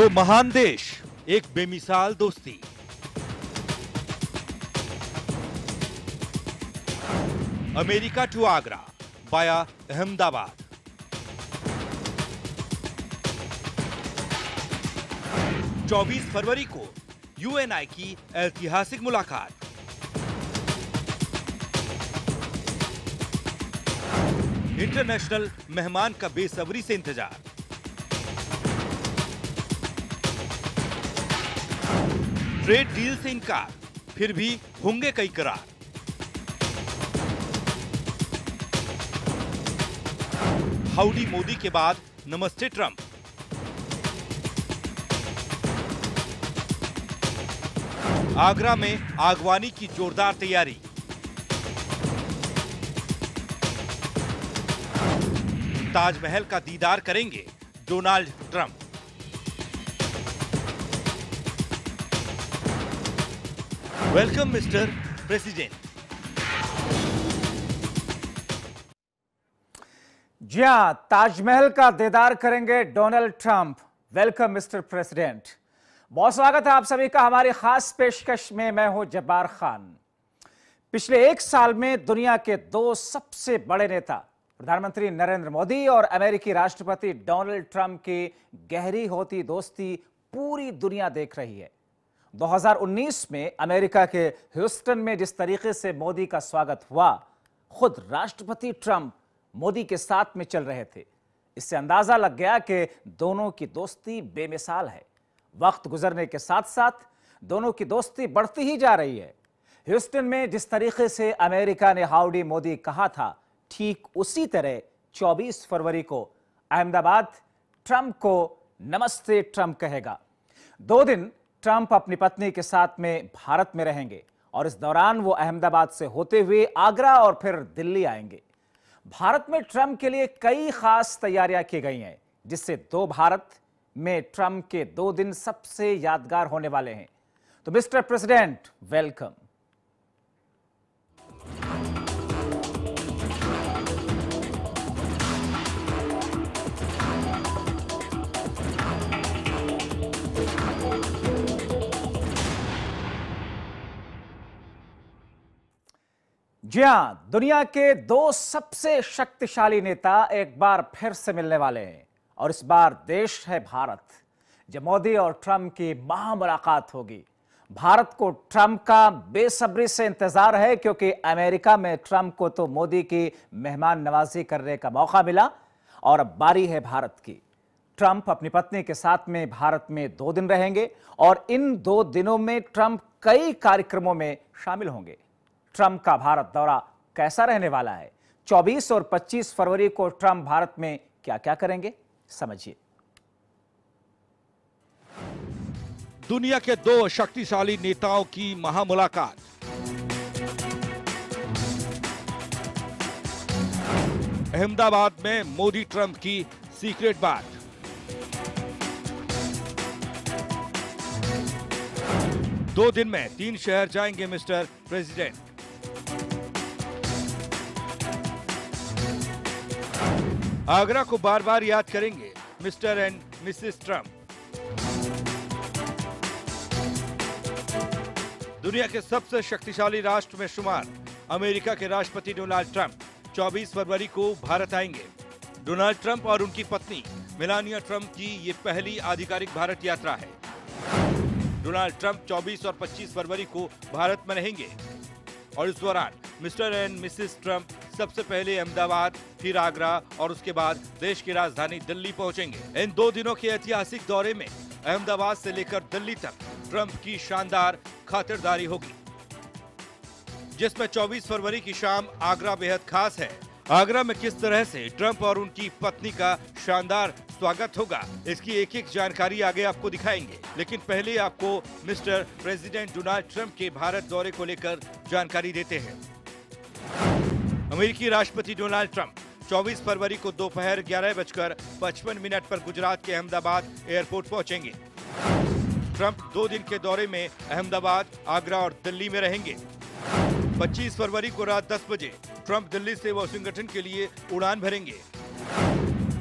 दो महान देश, एक बेमिसाल दोस्ती। अमेरिका टू आगरा, बाया अहमदाबाद। 24 फरवरी को यूएनआई की ऐतिहासिक मुलाकात। इंटरनेशनल मेहमान का बेसब्री से इंतज़ार। ट्रेड डील से इनकार, फिर भी होंगे कई करार। हाउडी मोदी के बाद, नमस्ते ट्रंप। आगरा में आगवानी की जोरदार तैयारी। ताजमहल का दीदार करेंगे Donald Trump. Welcome mister president जी हाँ ताजमहल का दीदार करेंगे Donald Trump. Welcome mister president बहुत स्वागत है आप सभी का हमारी खास पेशकश में। मैं हूँ जब्बार खान। पिछले एक साल में दुनिया के दो सबसे बड़े नेता, प्रधानमंत्री नरेंद्र मोदी और अमेरिकी राष्ट्रपति डोनाल्ड ट्रंप की गहरी होती दोस्ती पूरी दुनिया देख रही है। 2019 में अमेरिका के ह्यूस्टन में जिस तरीके से मोदी का स्वागत हुआ, खुद राष्ट्रपति ट्रंप मोदी के साथ में चल रहे थे। इससे अंदाज़ा लग गया कि दोनों की दोस्ती बेमिसाल है। वक्त गुजरने के साथ साथ दोनों की दोस्ती बढ़ती ही जा रही है। ह्यूस्टन में जिस तरीके से अमेरिका ने हाउडी मोदी कहा था, ठीक उसी तरह 24 फरवरी को अहमदाबाद ट्रंप को नमस्ते ट्रंप कहेगा। दो दिन ट्रंप अपनी पत्नी के साथ में भारत में रहेंगे और इस दौरान वो अहमदाबाद से होते हुए आगरा और फिर दिल्ली आएँगे। भारत में ट्रंप के लिए कई खास तैयारियाँ की गई हैं, जिससे दो भारत में ट्रंप के दो दिन सबसे यादगार होने वाले हैं। तो मिस्टर प्रेसिडेंट, वेलकम। जी हाँ, दुनिया के दो सबसे शक्तिशाली नेता एक बार फिर से मिलने वाले हैं, और इस बार देश है भारत, जब मोदी और ट्रंप की महा मुलाकात होगी। भारत को ट्रंप का बेसब्री से इंतज़ार है, क्योंकि अमेरिका में ट्रंप को तो मोदी की मेहमान नवाजी करने का मौका मिला, और अब बारी है भारत की। ट्रंप अपनी पत्नी के साथ में भारत में दो दिन रहेंगे, और इन दो दिनों में ट्रंप कई कार्यक्रमों में शामिल होंगे। ट्रंप का भारत दौरा कैसा रहने वाला है? 24 और 25 फरवरी को ट्रंप भारत में क्या क्या करेंगे? समझिए। दुनिया के दो शक्तिशाली नेताओं की महामुलाकात। अहमदाबाद में मोदी ट्रंप की सीक्रेट बात। दो दिन में तीन शहर जाएँगे, मिस्टर प्रेसिडेंट। आगरा को बार बार याद करेंगे, मिस्टर एंड मिसेस ट्रंप दुनिया के सबसे शक्तिशाली राष्ट्र में शुमार, अमेरिका के राष्ट्रपति डोनाल्ड ट्रंप 24 फरवरी को भारत आएँगे। डोनाल्ड ट्रंप और उनकी पत्नी, मिलानिया ट्रंप की ये पहली आधिकारिक भारत यात्रा है। डोनाल्ड ट्रंप 24 और 25 फरवरी को भारत में रहेंगे। और इस दौरान मिस्टर एंड मिसेस ट्रंप सबसे पहले अहमदाबाद, फिर आगरा और उसके बाद देश की राजधानी दिल्ली पहुँचेंगे। इन दो दिनों के ऐतिहासिक दौरे में अहमदाबाद से लेकर दिल्ली तक ट्रंप की शानदार खातिरदारी होगी। जिसमें 24 फरवरी की शाम आगरा बेहद खास है। आगरा में किस तरह से ट्रंप और उनकी पत्नी का शानदार स्वागत होगा, इसकी एक एक जानकारी आगे आपको दिखाएँगे। लेकिन पहले आपको मिस्टर प्रेसिडेंट डोनाल्ड ट्रंप के भारत दौरे को लेकर जानकारी देते हैं। अमेरिकी राष्ट्रपति डोनाल्ड ट्रंप। 24 फरवरी को दोपहर ग्यारह बजकर पचपन मिनट पर गुजरात के अहमदाबाद एयरपोर्ट पहुँचेंगे। ट्रंप दो दिन के दौरे में अहमदाबाद, आगरा और दिल्ली में रहेंगे। 25 फरवरी को रात 10 बजे ट्रंप दिल्ली से वॉशिंगटन के लिए उड़ान भरेंगे।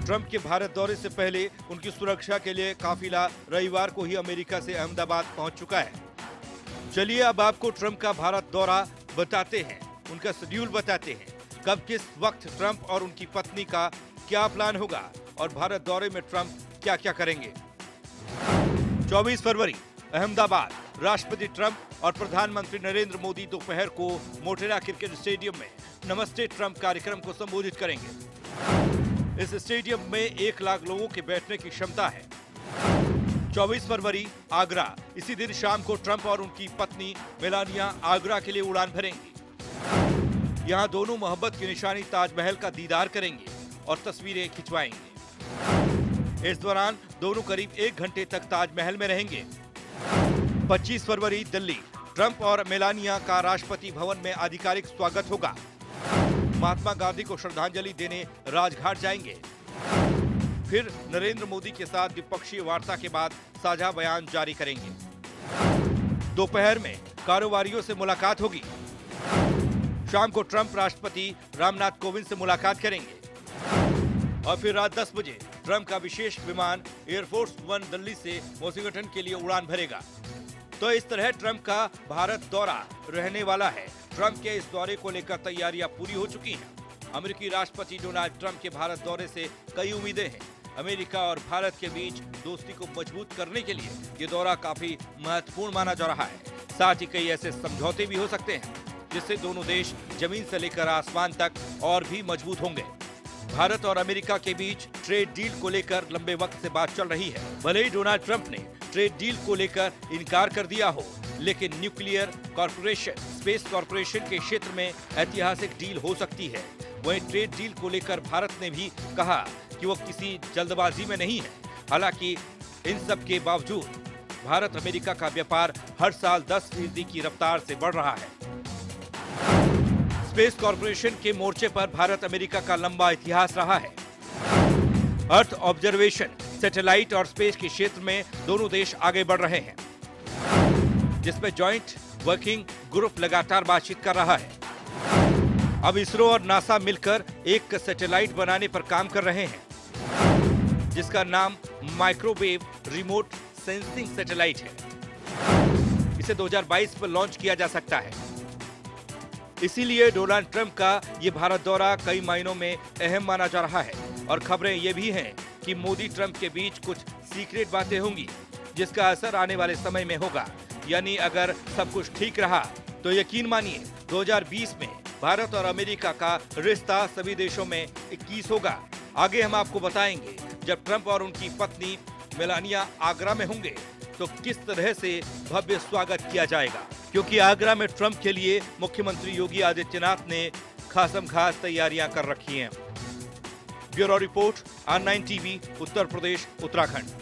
ट्रंप के भारत दौरे से पहले उनकी सुरक्षा के लिए काफिला रविवार को ही अमेरिका से अहमदाबाद पहुँच चुका है। चलिए अब आपको ट्रंप का भारत दौरा बताते हैं। उनका शेड्यूल बताते हैं। कब, किस वक्त ट्रंप और उनकी पत्नी का क्या प्लान होगा और भारत दौरे में ट्रंप क्या क्या करेंगे? 24 फरवरी, अहमदाबाद, राष्ट्रपति ट्रंप और प्रधानमंत्री नरेंद्र मोदी दोपहर को मोटेरा क्रिकेट स्टेडियम में नमस्ते ट्रंप कार्यक्रम को संबोधित करेंगे। इस स्टेडियम में एक लाख लोगों के बैठने की क्षमता है। 24 फरवरी, आगरा, इसी दिन शाम को ट्रंप और उनकी पत्नी मेलानिया आगरा के लिए उड़ान भरेंगी। यहाँ दोनों मोहब्बत की निशानी ताजमहल का दीदार करेंगे और तस्वीरें खिंचवाएँगे। इस दौरान दोनों करीब एक घंटे तक ताजमहल में रहेंगे। 25 फरवरी, दिल्ली। ट्रंप और मेलानिया का राष्ट्रपति भवन में आधिकारिक स्वागत होगा। महात्मा गांधी को श्रद्धांजलि देने राजघाट जाएँगे। फिर नरेंद्र मोदी के साथ द्विपक्षीय वार्ता के बाद साझा बयान जारी करेंगे। दोपहर में कारोबारियों से मुलाकात होगी। शाम को ट्रंप राष्ट्रपति रामनाथ कोविंद से मुलाकात करेंगे। और फिर रात 10 बजे ट्रंप का विशेष विमान एयरफोर्स वन दिल्ली से वॉशिंगटन के लिए उड़ान भरेगा। तो इस तरह ट्रंप का भारत दौरा रहने वाला है। ट्रंप के इस दौरे को लेकर तैयारियाँ पूरी हो चुकी हैं। अमेरिकी राष्ट्रपति डोनाल्ड ट्रंप के भारत दौरे से कई उम्मीदें हैं। अमेरिका और भारत के बीच दोस्ती को मज़बूत करने के लिए ये दौरा काफ़ी महत्वपूर्ण माना जा रहा है। साथ ही कई ऐसे समझौते भी हो सकते हैं। जिससे दोनों देश ज़मीन से लेकर आसमान तक और भी मज़बूत होंगे। भारत और अमेरिका के बीच ट्रेड डील को लेकर लंबे वक्त से बात चल रही है। भले ही डोनाल्ड ट्रंप ने ट्रेड डील को लेकर इनकार कर दिया हो, लेकिन न्यूक्लियर कॉरपोरेशन, स्पेस कॉरपोरेशन के क्षेत्र में ऐतिहासिक डील हो सकती है। वहीं ट्रेड डील को लेकर भारत ने भी कहा कि वो किसी जल्दबाजी में नहीं है। हालाँकि इन सब के बावजूद भारत अमेरिका का व्यापार हर साल 10 फ़ीसदी की रफ्तार से बढ़ रहा है। स्पेस कॉरपोरेशन के मोर्चे पर भारत अमेरिका का लंबा इतिहास रहा है। अर्थ ऑब्जर्वेशन, सैटेलाइट और स्पेस के क्षेत्र में दोनों देश आगे बढ़ रहे हैं, जिसमें जॉइंट वर्किंग ग्रुप लगातार बातचीत कर रहा है। अब इसरो और नासा मिलकर एक सैटेलाइट बनाने पर काम कर रहे हैं, जिसका नाम माइक्रोवेव रिमोट सेंसिंग सैटेलाइट है। इसे 2022 में लॉन्च किया जा सकता है। इसीलिए डोनाल्ड ट्रंप का ये भारत दौरा कई महीनों में अहम माना जा रहा है। और खबरें ये भी हैं कि मोदी ट्रंप के बीच कुछ सीक्रेट बातें होंगी, जिसका असर आने वाले समय में होगा। यानी अगर सब कुछ ठीक रहा तो यकीन मानिए 2020 में भारत और अमेरिका का रिश्ता सभी देशों में 21 होगा। आगे हम आपको बताएँगे, जब ट्रंप और उनकी पत्नी मेलानिया आगरा में होंगे तो किस तरह से भव्य स्वागत किया जाएगा। क्योंकि आगरा में ट्रंप के लिए मुख्यमंत्री योगी आदित्यनाथ ने खासम खास तैयारियाँ कर रखी हैं। Bureau report, R nine TV, Uttar Pradesh, Uttarakhand.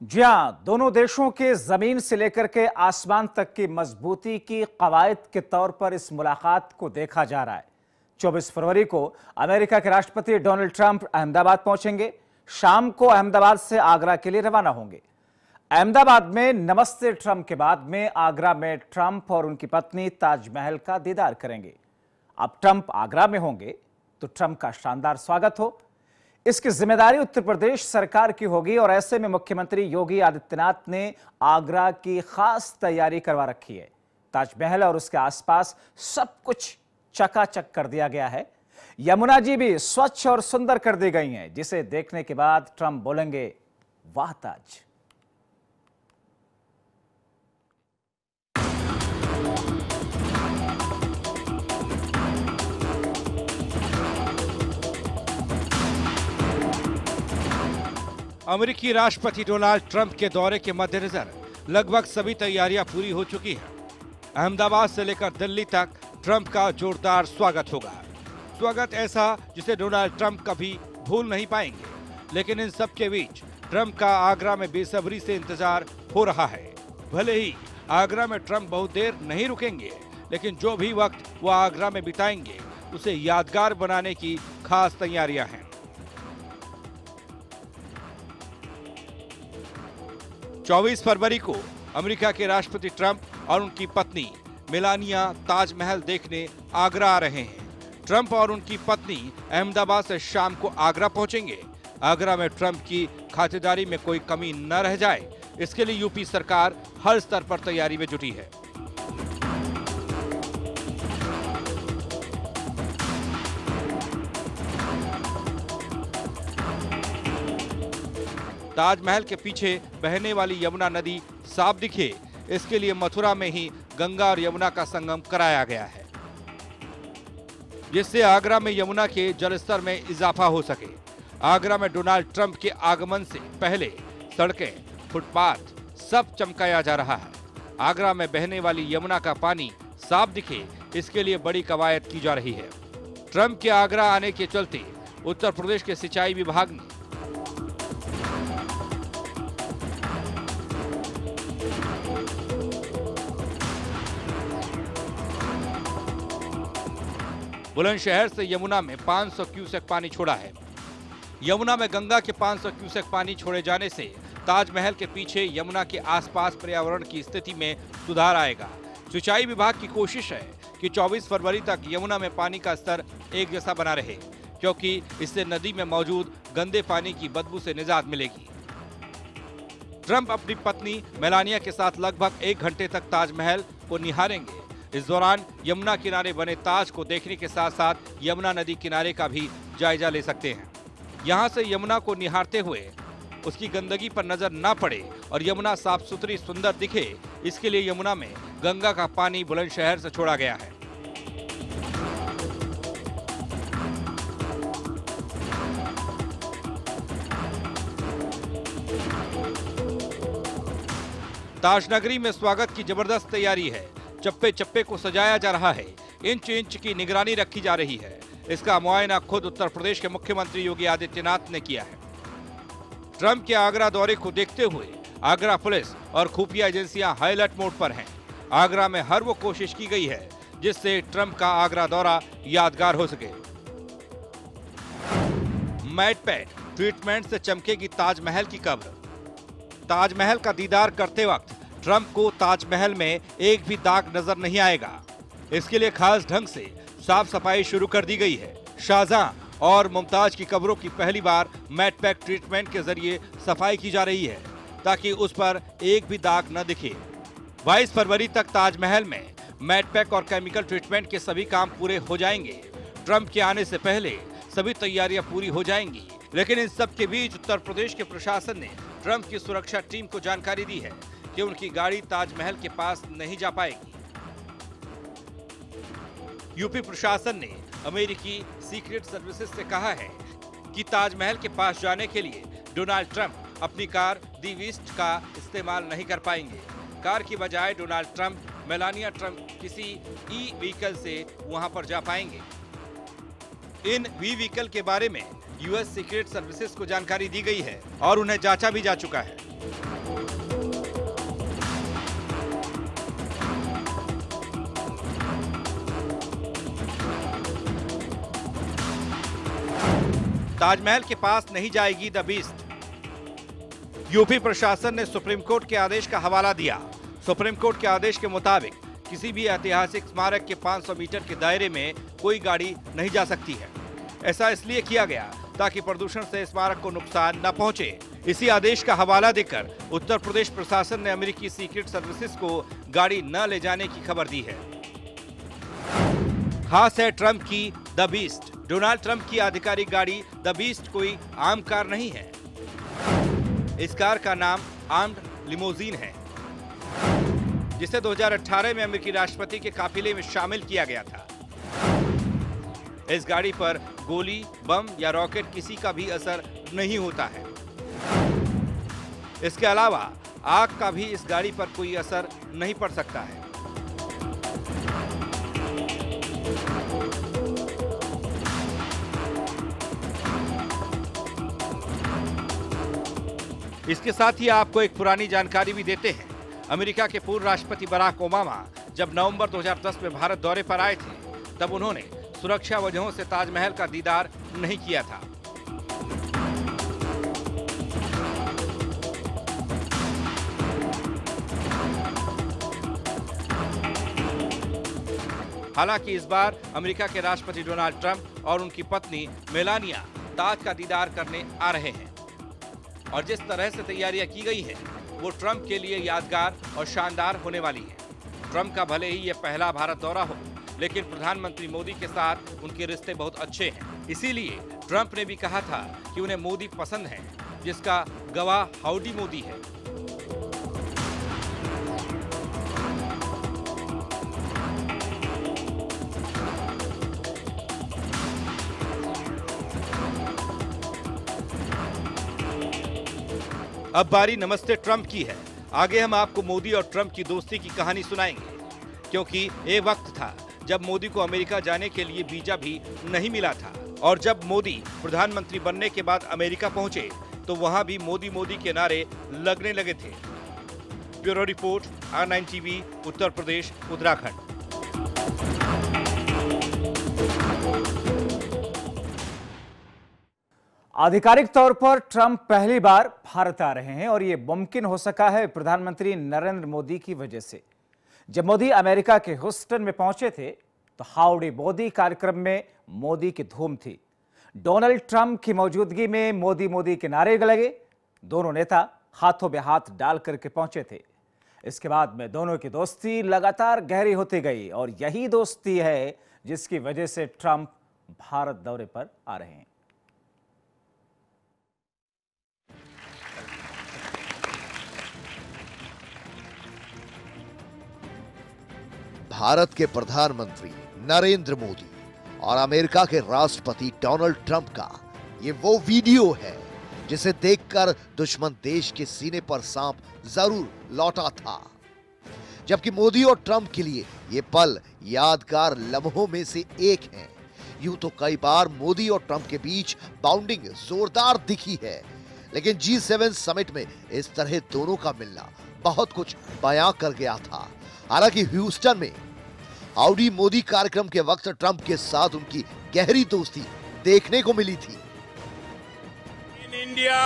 जी हाँ दोनों देशों के ज़मीन से लेकर के आसमान तक की मजबूती की कवायद के तौर पर इस मुलाकात को देखा जा रहा है। 24 फरवरी को अमेरिका के राष्ट्रपति डोनाल्ड ट्रंप अहमदाबाद पहुँचेंगे। शाम को अहमदाबाद से आगरा के लिए रवाना होंगे। अहमदाबाद में नमस्ते ट्रंप के बाद में आगरा में ट्रंप और उनकी पत्नी ताजमहल का दीदार करेंगे। अब ट्रंप आगरा में होंगे तो ट्रंप का शानदार स्वागत हो। इसकी ज़िम्मेदारी उत्तर प्रदेश सरकार की होगी और ऐसे में मुख्यमंत्री योगी आदित्यनाथ ने आगरा की खास तैयारी करवा रखी है। ताजमहल और उसके आसपास सब कुछ चकाचक कर दिया गया है। यमुना जी भी स्वच्छ और सुंदर कर दी गई हैं, जिसे देखने के बाद ट्रंप बोलेंगे, वाह ताज। अमेरिकी राष्ट्रपति डोनाल्ड ट्रंप के दौरे के मद्देनजर लगभग सभी तैयारियाँ पूरी हो चुकी हैं। अहमदाबाद से लेकर दिल्ली तक ट्रंप का जोरदार स्वागत होगा। स्वागत ऐसा जिसे डोनाल्ड ट्रंप कभी भूल नहीं पाएँगे। लेकिन इन सब के बीच ट्रंप का आगरा में बेसब्री से इंतज़ार हो रहा है। भले ही आगरा में ट्रंप बहुत देर नहीं रुकेंगे, लेकिन जो भी वक्त वो आगरा में बिताएँगे, उसे यादगार बनाने की खास तैयारियाँ हैं। 24 फरवरी को अमेरिका के राष्ट्रपति ट्रंप और उनकी पत्नी मिलानिया ताजमहल देखने आगरा आ रहे हैं। ट्रंप और उनकी पत्नी अहमदाबाद से शाम को आगरा पहुँचेंगे। आगरा में ट्रंप की खातेदारी में कोई कमी न रह जाए। इसके लिए यूपी सरकार हर स्तर पर तैयारी में जुटी है। ताजमहल के पीछे बहने वाली यमुना नदी साफ़ दिखे। इसके लिए मथुरा में ही गंगा और यमुना का संगम कराया गया है, जिससे आगरा में यमुना के जलस्तर में इजाफा हो सके। आगरा में डोनाल्ड ट्रंप के आगमन से पहले सड़कें, फुटपाथ सब चमकाया जा रहा है। आगरा में बहने वाली यमुना का पानी साफ़ दिखे, इसके लिए बड़ी कवायद की जा रही है। ट्रंप के आगरा आने के चलते उत्तर प्रदेश के सिंचाई विभाग ने बुलंदशहर से यमुना में 500 क्यूसेक पानी छोड़ा है। यमुना में गंगा के 500 क्यूसेक पानी छोड़े जाने से ताजमहल के पीछे यमुना के आसपास पर्यावरण की स्थिति में सुधार आएगा। सिंचाई विभाग की कोशिश है कि 24 फरवरी तक यमुना में पानी का स्तर एक जैसा बना रहे, क्योंकि इससे नदी में मौजूद गंदे पानी की बदबू से निजात मिलेगी। ट्रंप अपनी पत्नी मेलानिया के साथ लगभग एक घंटे तक ताजमहल को निहारेंगे। इस दौरान यमुना किनारे बने ताज को देखने के साथ साथ यमुना नदी किनारे का भी जायजा ले सकते हैं। यहाँ से यमुना को निहारते हुए उसकी गंदगी पर नज़र न पड़े और यमुना साफ़ सुथरी सुंदर दिखे, इसके लिए यमुना में गंगा का पानी बुलंदशहर से छोड़ा गया है। ताजनगरी में स्वागत की ज़बरदस्त तैयारी है। चप्पे चप्पे को सजाया जा रहा है। इंच इंच की निगरानी रखी जा रही है। इसका मुआयना खुद उत्तर प्रदेश के मुख्यमंत्री योगी आदित्यनाथ ने किया है। ट्रंप के आगरा दौरे को देखते हुए आगरा पुलिस और खुफिया एजेंसियाँ हाई अलर्ट मोड पर हैं। आगरा में हर वो कोशिश की गई है, जिससे ट्रंप का आगरा दौरा यादगार हो सके। मैट पैट ट्रीटमेंट से चमकेगी ताजमहल की कब्र। ताजमहल का दीदार करते वक्त ट्रंप को ताजमहल में एक भी दाग नज़र नहीं आएगा। इसके लिए खास ढंग से साफ़ सफ़ाई शुरू कर दी गई है। शाहजहां और मुमताज़ की कब्रों की पहली बार मैट पैक ट्रीटमेंट के ज़रिए सफ़ाई की जा रही है, ताकि उस पर एक भी दाग न दिखे। 22 फरवरी तक ताजमहल में मैट पैक और केमिकल ट्रीटमेंट के सभी काम पूरे हो जाएँगे। ट्रंप के आने से पहले सभी तैयारियाँ पूरी हो जाएँगी, लेकिन इन सब के बीच उत्तर प्रदेश के प्रशासन ने ट्रंप की सुरक्षा टीम को जानकारी दी है। कि उनकी गाड़ी ताजमहल के पास नहीं जा पाएगी। यूपी प्रशासन ने अमेरिकी सीक्रेट सर्विसेज़ से कहा है कि ताजमहल के पास जाने के लिए डोनाल्ड ट्रंप अपनी कार दी विस्ट का इस्तेमाल नहीं कर पाएँगे। कार की बजाय डोनाल्ड ट्रंप, मेलानिया ट्रंप किसी ई व्हीकल से वहाँ पर जा पाएँगे। इन वी व्हीकल के बारे में यूएस सीक्रेट सर्विसेज़ को जानकारी दी गई है और उन्हें जांचा भी जा चुका है। ताजमहल के पास नहीं जाएगी द बीस्ट। यूपी प्रशासन ने सुप्रीम कोर्ट के आदेश का हवाला दिया। सुप्रीम कोर्ट के आदेश के मुताबिक, किसी भी ऐतिहासिक स्मारक के 500 मीटर के दायरे में कोई गाड़ी नहीं जा सकती है। ऐसा इसलिए किया गया ताकि प्रदूषण से स्मारक को नुकसान न पहुँचे। इसी आदेश का हवाला देकर उत्तर प्रदेश प्रशासन ने अमेरिकी सीक्रेट सर्विसेज़ को गाड़ी न ले जाने की खबर दी है। खास है ट्रंप की द बीस्ट। डोनाल्ड ट्रंप की आधिकारिक गाड़ी द बीस्ट कोई आम कार नहीं है। इस कार का नाम आर्म्ड लिमोजीन है, जिसे 2018 में अमेरिकी राष्ट्रपति के काफिले में शामिल किया गया था। इस गाड़ी पर गोली, बम या रॉकेट किसी का भी असर नहीं होता है। इसके अलावा आग का भी इस गाड़ी पर कोई असर नहीं पड़ सकता है। इसके साथ ही आपको एक पुरानी जानकारी भी देते हैं। अमेरिका के पूर्व राष्ट्रपति बराक ओबामा जब नवंबर 2010 में भारत दौरे पर आए थे, तब उन्होंने सुरक्षा वजहों से ताजमहल का दीदार नहीं किया था। हालाँकि इस बार अमेरिका के राष्ट्रपति डोनाल्ड ट्रंप और उनकी पत्नी मेलानिया ताज का दीदार करने आ रहे हैं। और जिस तरह से तैयारियाँ की गई हैं, वो ट्रंप के लिए यादगार और शानदार होने वाली है। ट्रंप का भले ही ये पहला भारत दौरा हो, लेकिन प्रधानमंत्री मोदी के साथ उनके रिश्ते बहुत अच्छे हैं। इसीलिए ट्रंप ने भी कहा था कि उन्हें मोदी पसंद है, जिसका गवाह हाउडी मोदी है। अब बारी नमस्ते ट्रंप की है। आगे हम आपको मोदी और ट्रंप की दोस्ती की कहानी सुनाएँगे। क्योंकि ये वक्त था जब मोदी को अमेरिका जाने के लिए वीज़ा भी नहीं मिला था। और जब मोदी प्रधानमंत्री बनने के बाद अमेरिका पहुँचे तो वहाँ भी मोदी मोदी के नारे लगने लगे थे। Bureau report, R nine TV, Uttar Pradesh, Uttarakhand. आधिकारिक तौर पर ट्रंप पहली बार भारत आ रहे हैं और यह मुमकिन हो सका है प्रधानमंत्री नरेंद्र मोदी की वजह से। जब मोदी अमेरिका के ह्यूस्टन में पहुँचे थे तो हाउडी मोदी कार्यक्रम में मोदी की धूम थी। डोनाल्ड ट्रंप की मौजूदगी में मोदी मोदी के नारे लगे। दोनों नेता हाथों में हाथ डाल करके पहुँचे थे। इसके बाद में दोनों की दोस्ती लगातार गहरी होती गई और यही दोस्ती है जिसकी वजह से ट्रंप भारत दौरे पर आ रहे हैं। भारत के प्रधानमंत्री नरेंद्र मोदी और अमेरिका के राष्ट्रपति डोनाल्ड ट्रंप का ये वो वीडियो है जिसे देखकर दुश्मन देश के सीने पर सांप ज़रूर लौटा था। जबकि मोदी और ट्रंप के लिए ये पल यादगार लम्हों में से एक है। यूँ तो कई बार मोदी और ट्रंप के बीच बाउंडिंग जोरदार दिखी है, लेकिन जी सेवन समिट में इस तरह दोनों का मिलना बहुत कुछ बयां कर गया था। हालाँकि ह्यूस्टन में हाउडी मोदी कार्यक्रम के वक्त ट्रंप के साथ उनकी गहरी दोस्ती देखने को मिली थी। In India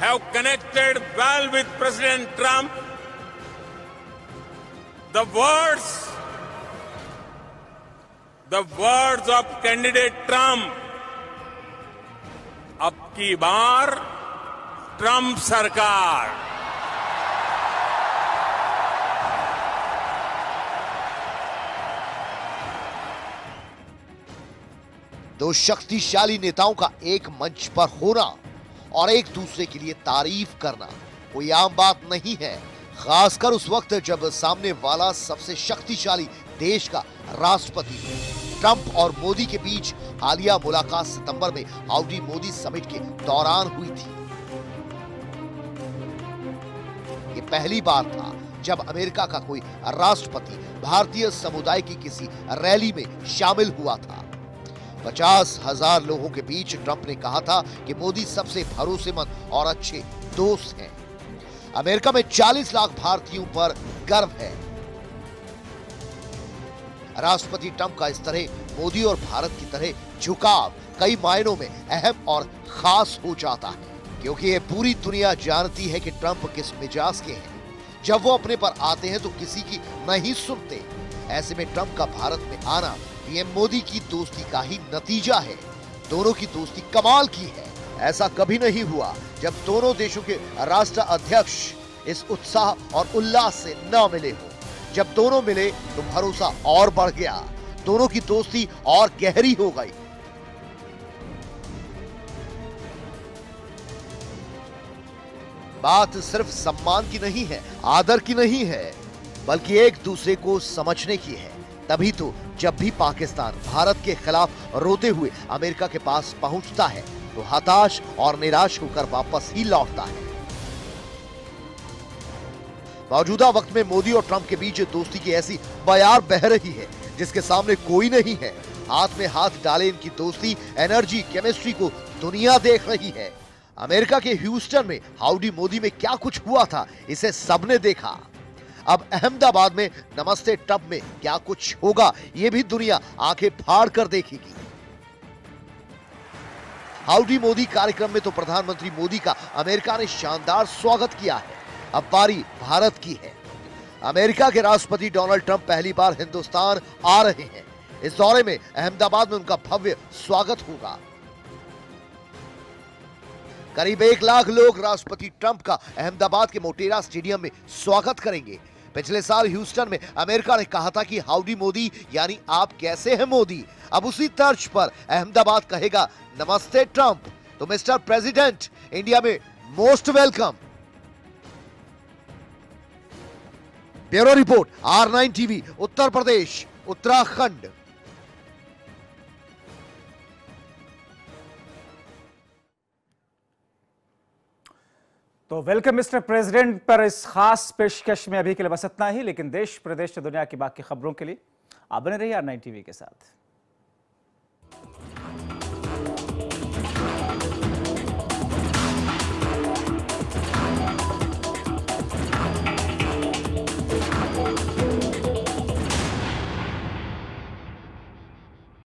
have connected well with president Trump the words the words of candidate Trump अब की बार ट्रंप सरकार दो शक्तिशाली नेताओं का एक मंच पर होना और एक दूसरे के लिए तारीफ़ करना कोई आम बात नहीं है। खासकर उस वक्त जब सामने वाला सबसे शक्तिशाली देश का राष्ट्रपति ट्रंप और मोदी के बीच हालिया मुलाकात सितंबर में हाउडी मोदी समिट के दौरान हुई थी। ये पहली बार था जब अमेरिका का कोई राष्ट्रपति भारतीय समुदाय की किसी रैली में शामिल हुआ था। पचास हज़ार लोगों के बीच ट्रंप ने कहा था कि मोदी सबसे भरोसेमंद और अच्छे दोस्त हैं। अमेरिका में 40 लाख भारतीयों पर गर्व है। राष्ट्रपति ट्रंप का इस तरह मोदी और भारत की तरह झुकाव कई मायनों में अहम और खास हो जाता है, क्योंकि ये पूरी दुनिया जानती है कि ट्रंप किस मिजाज के हैं। जब वो अपने पर आते हैं तो किसी की नहीं सुनते। ऐसे में ट्रंप का भारत में आना पीएम मोदी की दोस्ती का ही नतीजा है। दोनों की दोस्ती कमाल की है। ऐसा कभी नहीं हुआ जब दोनों देशों के राष्ट्र अध्यक्ष इस उत्साह और उल्लास से न मिले हो। जब दोनों मिले तो भरोसा और बढ़ गया। दोनों की दोस्ती और गहरी हो गई। बात सिर्फ़ सम्मान की नहीं है, आदर की नहीं है, बल्कि एक दूसरे को समझने की है। तभी तो जब भी पाकिस्तान भारत के खिलाफ रोते हुए अमेरिका के पास पहुँचता है तो हताश और निराश होकर वापस ही लौटता है। मौजूदा वक्त में मोदी और ट्रंप के बीच दोस्ती की ऐसी बयार बह रही है, जिसके सामने कोई नहीं है। हाथ में हाथ डाले इनकी दोस्ती, एनर्जी, केमिस्ट्री को दुनिया देख रही है। अमेरिका के ह्यूस्टन में हाउडी मोदी में क्या कुछ हुआ था, इसे सबने देखा। अब अहमदाबाद में नमस्ते टब में क्या कुछ होगा, ये भी दुनिया आँखें फाड़ कर देखेगी। हाउडी मोदी कार्यक्रम में तो प्रधानमंत्री मोदी का अमेरिका ने शानदार स्वागत किया है, अब बारी भारत की है। अमेरिका के राष्ट्रपति डोनाल्ड ट्रंप पहली बार हिंदुस्तान आ रहे हैं। इस दौरे में अहमदाबाद में उनका भव्य स्वागत होगा। करीब एक लाख लोग राष्ट्रपति ट्रंप का अहमदाबाद के मोटेरा स्टेडियम में स्वागत करेंगे। पिछले साल ह्यूस्टन में अमेरिका ने कहा था कि हाउडी मोदी, यानी आप कैसे हैं मोदी? अब उसी तर्ज पर अहमदाबाद कहेगा, नमस्ते ट्रंप। तो मिस्टर प्रेसिडेंट, इंडिया में most welcome. Bureau report, R nine TV, Uttar Pradesh, Uttarakhand. तो वेलकम मिस्टर प्रेसिडेंट पर इस खास पेशकश में अभी के लिए बस इतना ही, लेकिन देश, प्रदेश दुनिया की बाकी खबरों के लिए आप बने रहिए आर नाइन टीवी के साथ।